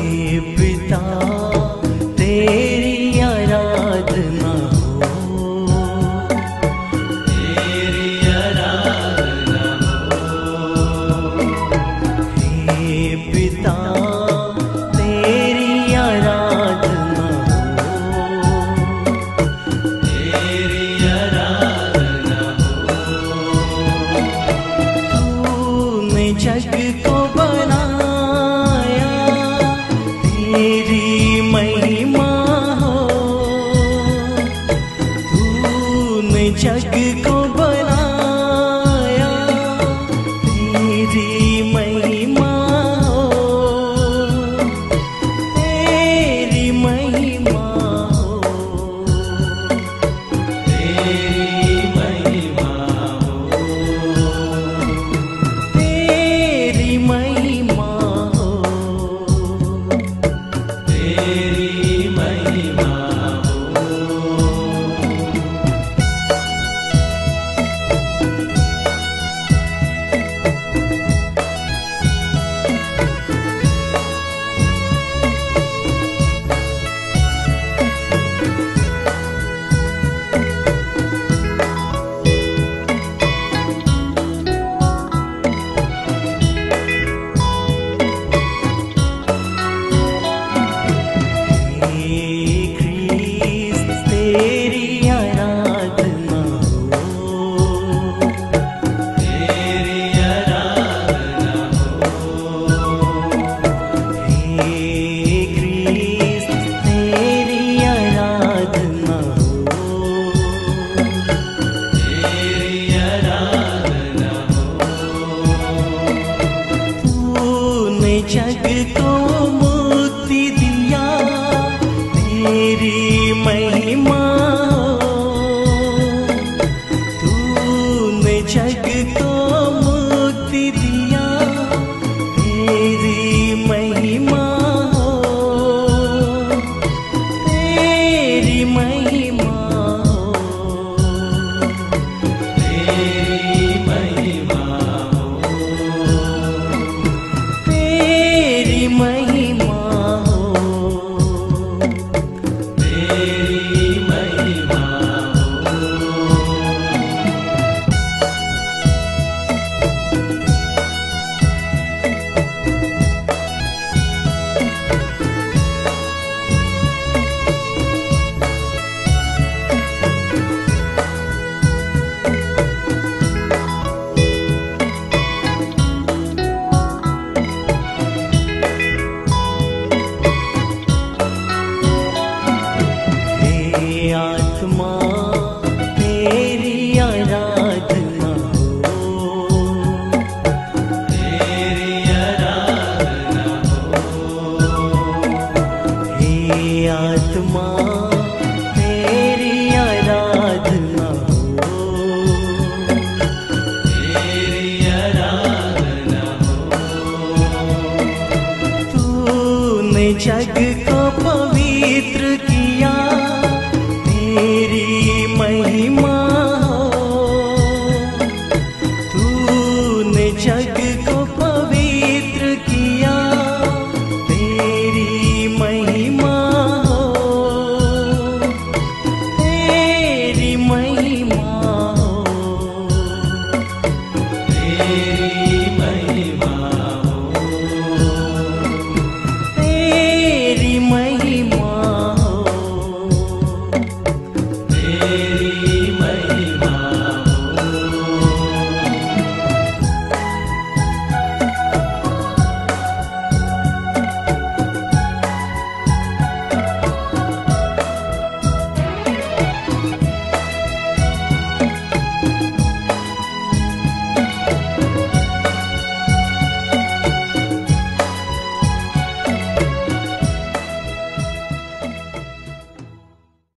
पिता over. judge. आत्मा आराधना हो। तेरी आराधना हो। जग Ele